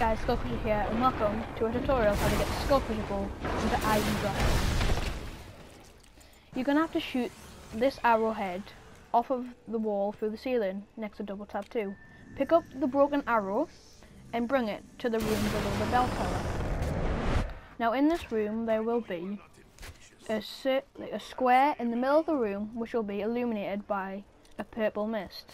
guys, Skullcrusher here and welcome to a tutorial how to get the bow into Ivy Drive. You're going to have to shoot this arrowhead off of the wall through the ceiling next to double tap 2. Pick up the broken arrow and bring it to the room below the bell tower. Now in this room there will be a, a square in the middle of the room which will be illuminated by a purple mist.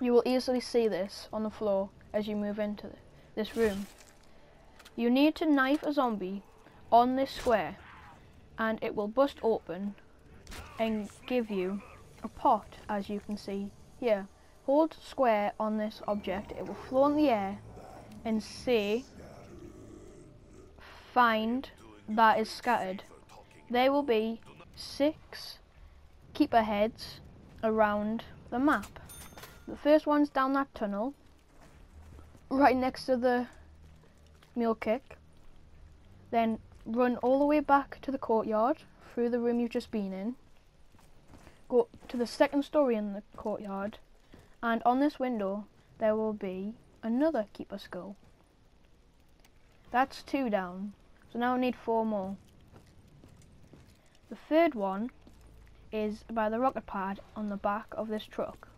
You will easily see this on the floor as you move into it this room. You need to knife a zombie on this square and it will bust open and give you a pot as you can see here. Hold square on this object, it will float in the air and say find that is scattered. There will be six keeper heads around the map. The first one's down that tunnel right next to the mule kick. Then run all the way back to the courtyard through the room you've just been in. Go to the second story in the courtyard and on this window there will be another keeper skull. That's two down. So now I need four more. The third one is by the rocket pad on the back of this truck.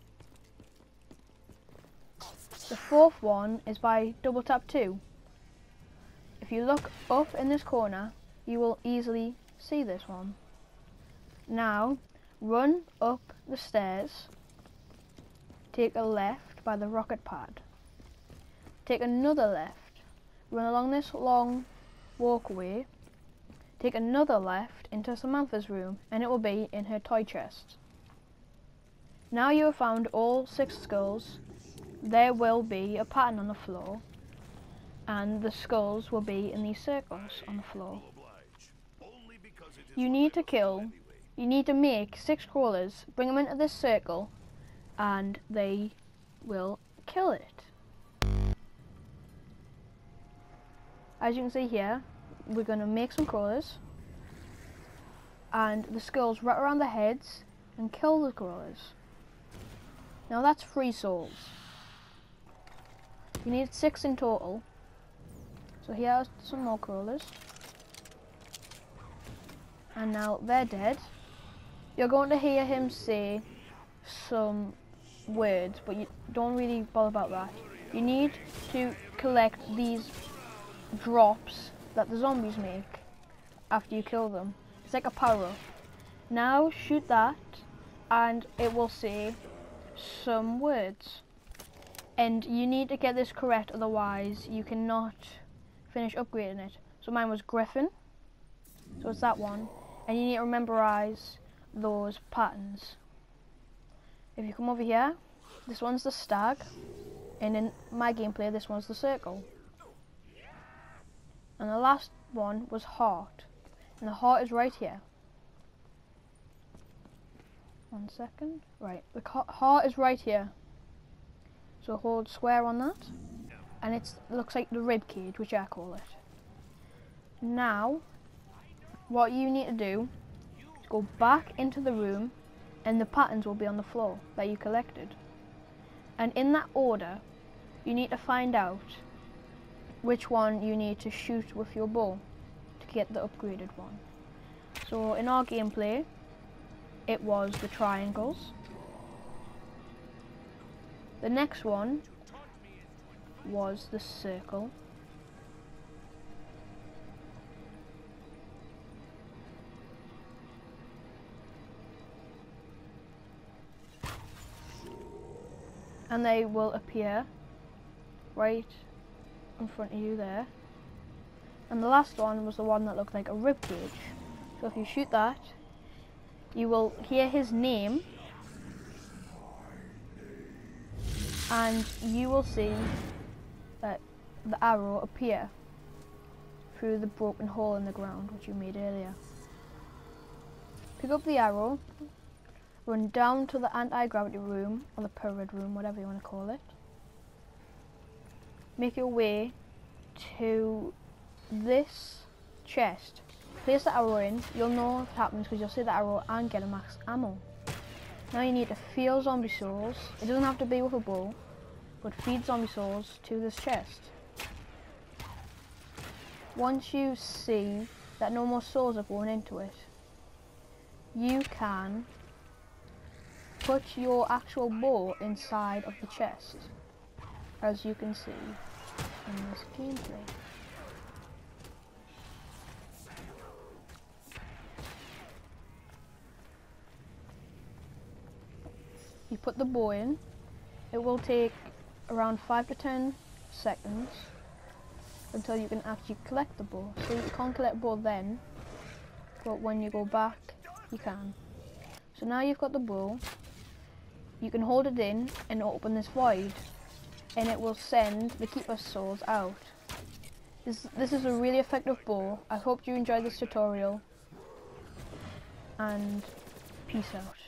The fourth one is by double tap 2. If you look up in this corner, you will easily see this one. Now, run up the stairs, take a left by the rocket pad, take another left, run along this long walkway, take another left into Samantha's room, and it will be in her toy chest. Now you have found all six skulls there will be a pattern on the floor and the skulls will be in these circles on the floor. You need to kill, you need to make six crawlers, bring them into this circle and they will kill it. As you can see here, we're going to make some crawlers and the skulls right around the heads and kill the crawlers. Now that's three souls. You need six in total. So here are some more crawlers. And now they're dead. You're going to hear him say some words, but you don't really bother about that. You need to collect these drops that the zombies make after you kill them. It's like a power Now shoot that and it will say some words and you need to get this correct otherwise you cannot finish upgrading it. So mine was Griffin, so it's that one, and you need to memorize those patterns. If you come over here, this one's the stag, and in my gameplay this one's the circle. And the last one was heart, and the heart is right here. One second, right, the heart is right here. So hold square on that. And it looks like the rib cage, which I call it. Now, what you need to do is go back into the room and the patterns will be on the floor that you collected. And in that order, you need to find out which one you need to shoot with your bow to get the upgraded one. So in our gameplay, it was the triangles. The next one was the circle. And they will appear right in front of you there. And the last one was the one that looked like a rib cage. So if you shoot that, you will hear his name and you will see that the arrow appear through the broken hole in the ground which you made earlier. Pick up the arrow, run down to the anti-gravity room, or the pyramid room, whatever you want to call it. Make your way to this chest. Place the arrow in, you'll know what happens because you'll see the arrow and get a max ammo. Now you need to feel zombie souls. It doesn't have to be with a bow, but feed zombie souls to this chest. once you see that no more souls are going into it, you can put your actual bow inside of the chest, as you can see in this gameplay. You put the bow in, it will take around 5 to 10 seconds until you can actually collect the bow. So you can't collect bow then, but when you go back, you can. So now you've got the bow, you can hold it in and open this void, and it will send the Keeper's Souls out. This, this is a really effective bow. I hope you enjoyed this tutorial, and peace out.